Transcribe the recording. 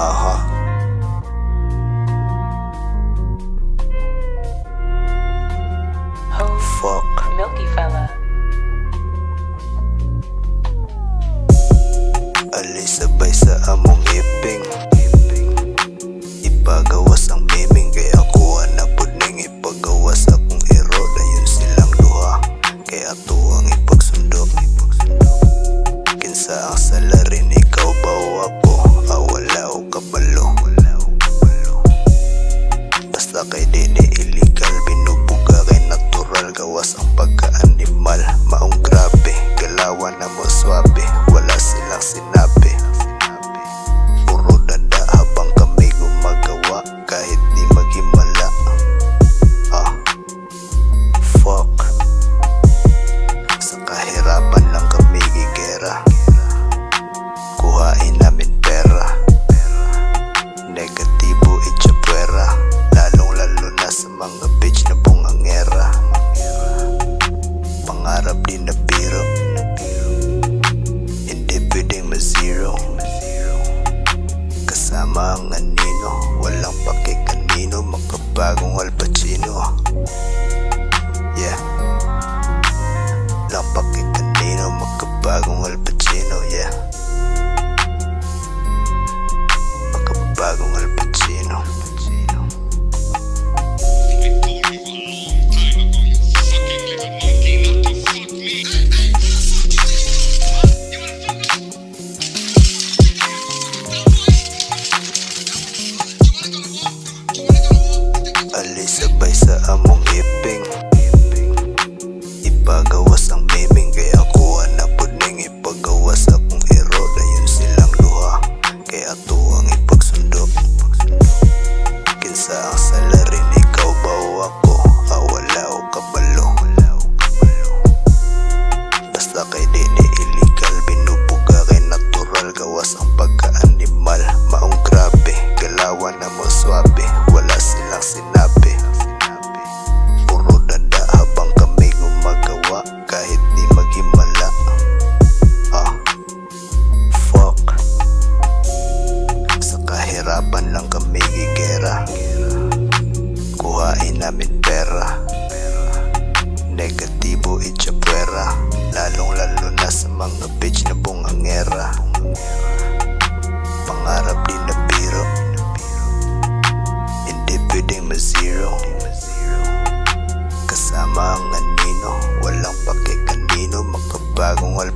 Uh huh. kay dede illegal Binubuga kay natural gawas ang college na bungangera Pangarap din na biro. Hindi pwedeng ma-zero. Kasama ang anino Walang pakikanino Makapagong Al Pacino. Yeah. Walang pakikanino Makapagong Al Pacino. Alis sabay sa among iping Ipagawas ang miming Kaya kuha na ning ipagawas akong ero. Dayon silang duha Kaya tuwang ipagsundo. Kinsa ang salarin ikaw ba o ako? Ah wala o kabalo. Basta kay di ni illegal Binubuga kay natural Gawas ang pagka-animal namin pera. Negatibo itsapwera Lalong lalo na sa mga bitch na bungangera. Pangarap din na biro. Hindi pwedeng ma-zero. Kasama ang anino Walang pakikanino Makabagong al